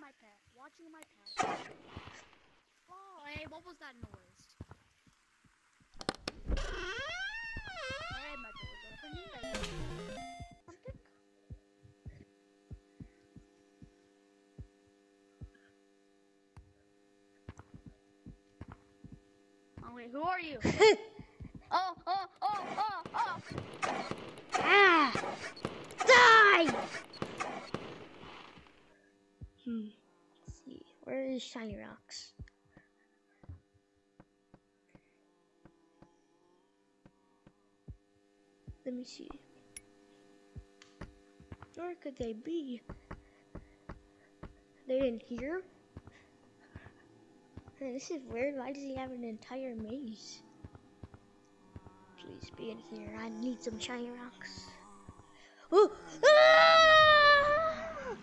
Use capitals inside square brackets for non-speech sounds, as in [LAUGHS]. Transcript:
my pet. Watching my pet. Oh, hey, what was that noise? Hey, my. Something. Oh wait, who are you? [LAUGHS] oh, oh, oh, oh, oh! ah! Die! Hmm. Let's see. where Where is Shiny Rocks? Let me see. Where could they be? They're in here? Man, this is weird. Why does he have an entire maze? Please be in here. I need some shiny rocks.